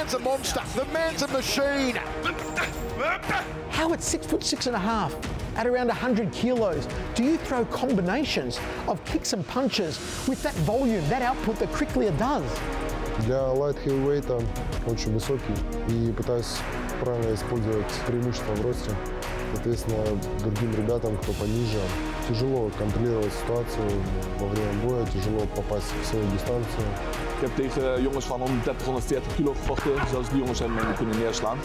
man's a monster. The man's a machine. How at six foot six and a half, at around 100 kilos, do you throw combinations of kicks and punches with that volume, that output that Cricklier does? Для light heavyweight очень высокий и пытаюсь правильно использовать преимущество в росте. Соответственно, другим ребятам, кто пониже, тяжело контролировать ситуацию во время боя, тяжело попасть в свою дистанцию. Ik heb tegen jongens van 130, 140 kilo gevochten. Zelfs die jongens hebben mij kunnen neerslaan.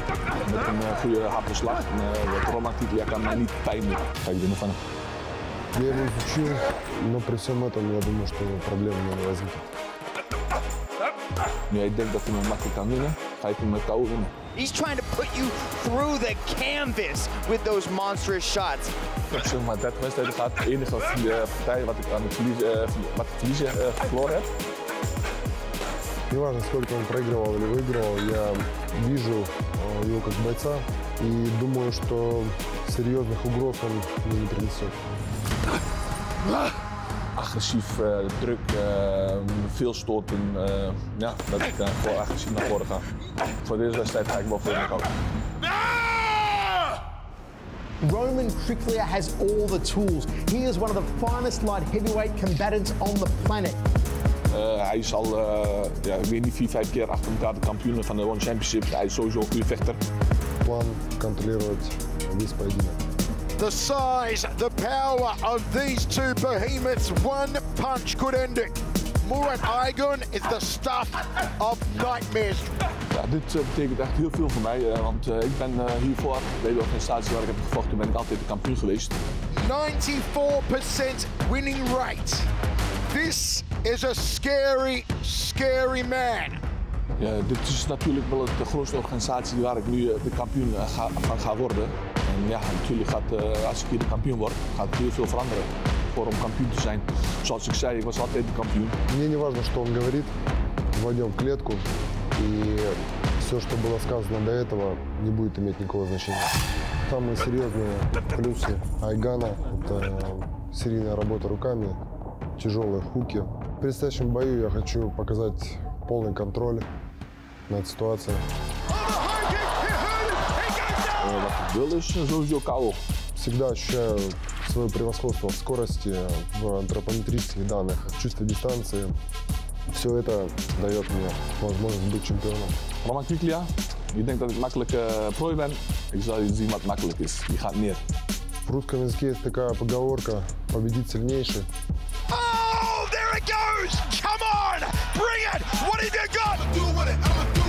Met een uh, goede harde slag. En, uh, dat Roman Titlia kan mij niet pijn doen. Ga ik winnen van hem. Я его изучил, но при всем этом я думаю, что проблем у меня не возникнет. Dat hij me makkelijk kan winnen, ga ik hem met KO winnen. He's trying to put you through the canvas with those monstrous shots. Ik heb zeg maar 30 wedstrijden gehad. De enige partij wat ik aan het verliezen, uh, wat ik verliezen uh, verloren heb. Неважно, сколько он проигрывал или выигрывал, я вижу э, его как бойца и думаю, что серьезных угроз он мне не принесет. agressief, eh, druk, uh, veel storten. Eh, ja, dat ik daar gewoon agressief naar voren ga. Voor deze wedstrijd ga ik wel voor de kant. Roman Kriklia has all the tools. He is one of the finest light heavyweight combatants on the planet. Hij is al, ja, ik weet niet, vier, vijf keer achter elkaar de kampioen van de One Championship. Hij is sowieso een goede vechter. Plan controleren, het, The size, the power of these two behemoths. One punch could end it. Murat Aygun is the stuff of nightmares. Ja, dit uh, betekent echt heel veel voor mij, uh, want uh, ik ben hiervoor, bij de organisatie waar ik heb gevochten, ben ik altijd de kampioen geweest. 94% winning rate. This is a scary, scary man. Ja, dit is natuurlijk wel de grootste organisatie waar ik nu de kampioen ga, van ga worden. En ja, natuurlijk gaat, als ik hier de kampioen word, gaat heel veel veranderen voor om kampioen te zijn. Zoals ik zei, ik was altijd de kampioen. Мне не важно, что он говорит. Войдем в клетку, и все, что было сказано до этого, не будет иметь никакого значения. Самые серьезные плюсы Айгана – это серийная работа руками, тяжелые хуки. В предстоящем бою я хочу показать полный контроль над ситуацией. Было еще Жужжо Калух. Всегда ощущаю свое превосходство в скорости, в антропометрических данных, в чувстве дистанции. Все это дает мне возможность быть чемпионом. Roman Kiklia, я думаю, что ik makkelijk uh, prooi ben. Ik zal je zien wat makkelijk is. В русском языке есть такая поговорка «победить сильнейший». Oh, there it goes! Come on! Bring it! He's got God.